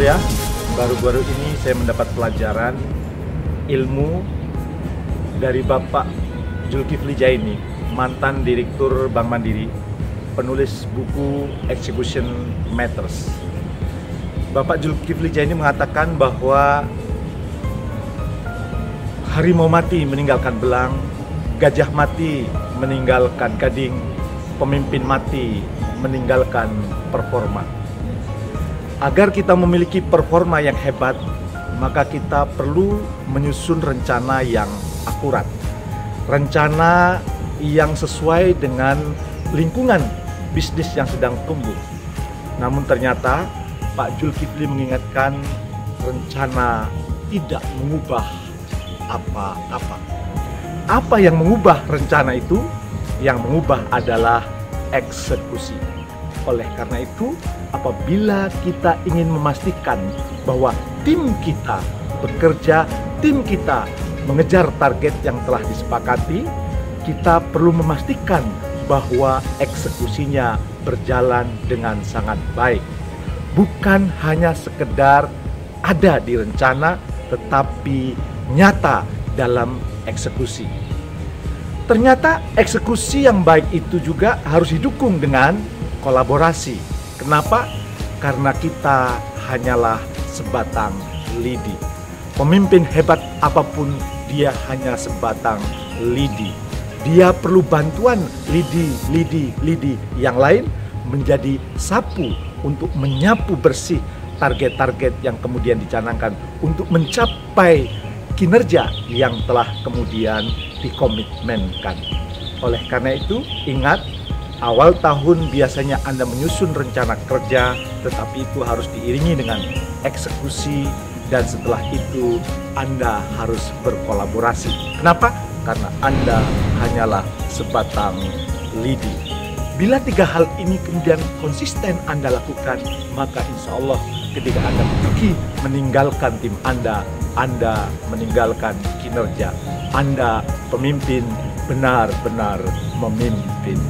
mulia, baru-baru ini saya mendapat pelajaran ilmu dari Bapak Zulkifli Jaini, mantan Direktur Bank Mandiri, penulis buku Execution Matters. Bapak Zulkifli Jaini mengatakan bahwa harimau mati meninggalkan belang, gajah mati meninggalkan gading, pemimpin mati meninggalkan performa. Agar kita memiliki performa yang hebat, maka kita perlu menyusun rencana yang akurat. Rencana yang sesuai dengan lingkungan bisnis yang sedang tumbuh. Namun ternyata Pak Zulkifli mengingatkan rencana tidak mengubah apa-apa. Apa yang mengubah rencana itu? Yang mengubah adalah eksekusi. Oleh karena itu, apabila kita ingin memastikan bahwa tim kita bekerja, tim kita mengejar target yang telah disepakati, kita perlu memastikan bahwa eksekusinya berjalan dengan sangat baik. Bukan hanya sekedar ada di rencana, tetapi nyata dalam eksekusi. Ternyata eksekusi yang baik itu juga harus didukung dengan kolaborasi. Kenapa? Karena kita hanyalah sebatang lidi. Pemimpin hebat apa pun dia hanya sebatang lidi. Dia perlu bantuan lidi, lidi, lidi yang lain menjadi sapu untuk menyapu bersih target-target yang kemudian dicanangkan untuk mencapai kinerja yang telah kemudian dikomitmenkan. Oleh karena itu, ingat awal tahun biasanya Anda menyusun rencana kerja, tetapi itu harus diiringi dengan eksekusi dan setelah itu Anda harus berkolaborasi. Kenapa? Karena Anda hanyalah sebatang lidi. Bila tiga hal ini kemudian konsisten Anda lakukan, maka insya Allah ketika Anda pergi meninggalkan tim Anda, Anda meninggalkan kinerja. Anda pemimpin benar-benar memimpin.